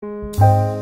Música